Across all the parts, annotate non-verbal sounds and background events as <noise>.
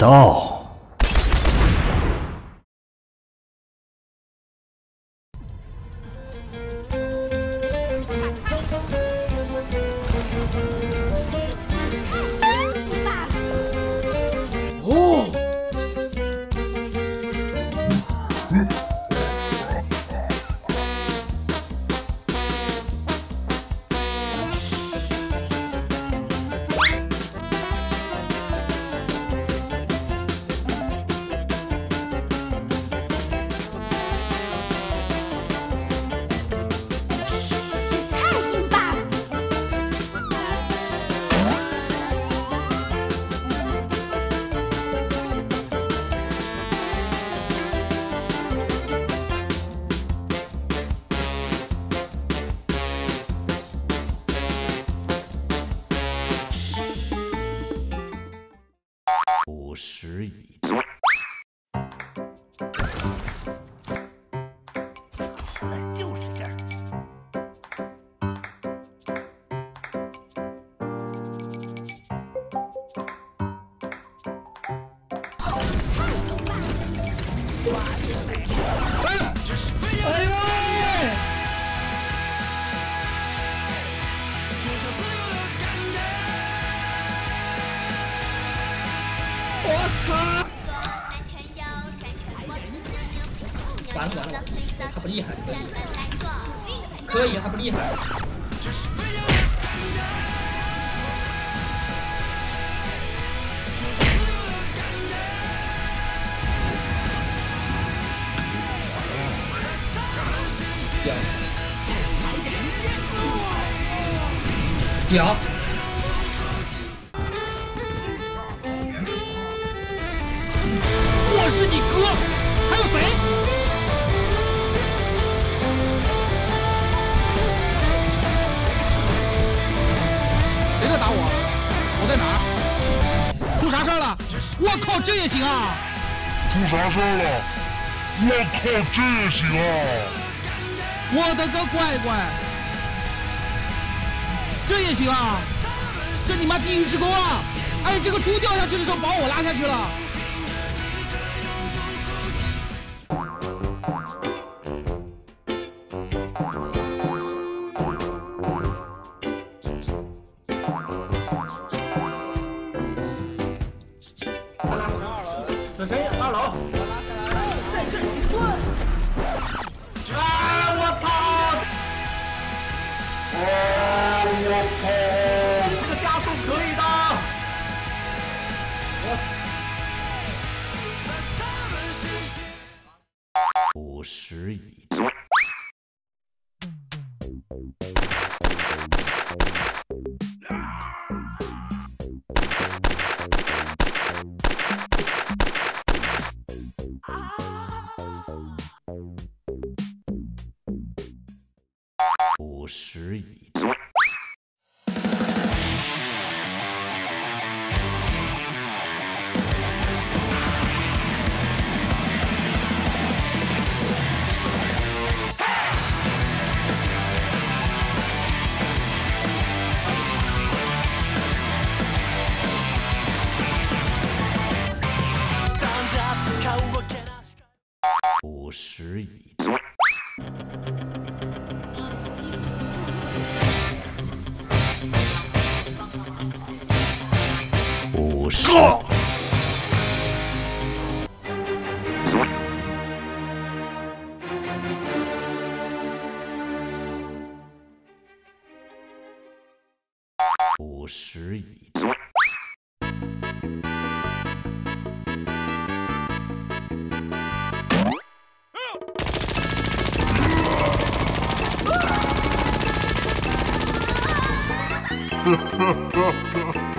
到。五十已，就是这儿。完了完了，他不厉害，可以，可以，他不厉害。屌！屌！我是你哥，还有谁？谁在打我？我在哪儿？出啥事儿了？我靠，这也行啊！出啥事儿了？我靠，这也行啊！我的个乖乖，这也行啊！这你妈地狱之沟啊！哎，这个猪掉下去的时候把我拉下去了。楼，在这里蹲。啊！我操！啊！我操！这个加速可以的。五十已时矣。五十。五十已到。五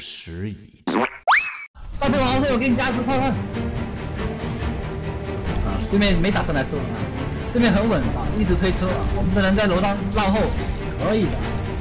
十一大哥往后退我给你加速快快啊对面没打算来收啊对面很稳啊一直推车啊我们这人在楼上绕后可以的。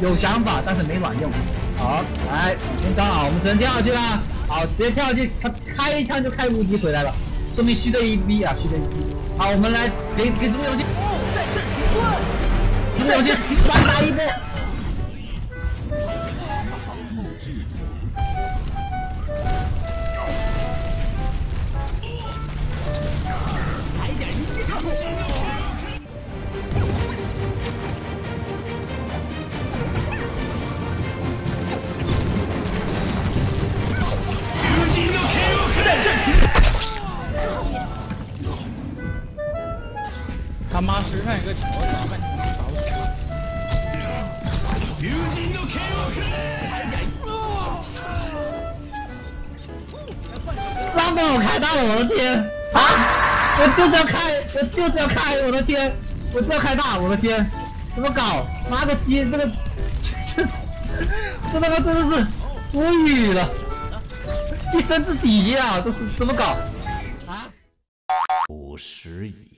有想法但是没卵用。好来已经刚好我们只能跳下去了好直接跳下去他开一枪就开无敌回来了。说明虚的一逼啊虚的一逼。好我们来给给朱由器哦在这一棍朱由器反打一波。让我开大，我的天啊，我就是要开，我就是要开，我的天，我就要开大，我的天，怎么搞？妈个鸡，这个 <laughs> 这这他妈真的是无语了，一身是敌啊，这是怎么搞？啊？五十亿。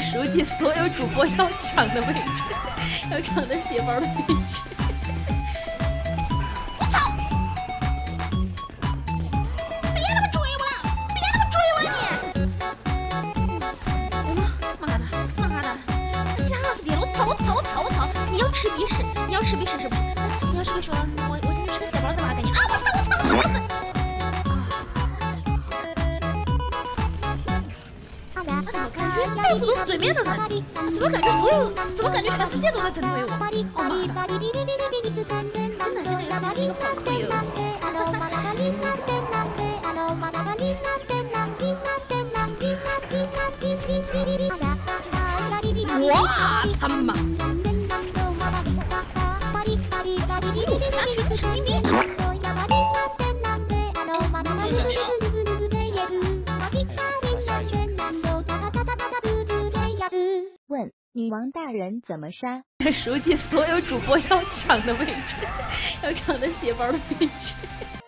书记所有主播要抢的位置，要抢的血包的位置。我操！别他妈追我了！别他妈追我了你！妈妈的，妈的，吓死你了！我操！我操！我操！我操！你要吃鼻屎？你要吃鼻屎是不是？你要吃鼻屎，我怎么感觉到处都是对面的人？怎么感觉所有？怎么感觉全世界都在针对我？妈的！真的，这个游戏是个很酷游戏。哇他妈！问女王大人怎么杀？<laughs> 熟悉所有主播要抢的位置，<laughs> 要抢的血包的位置。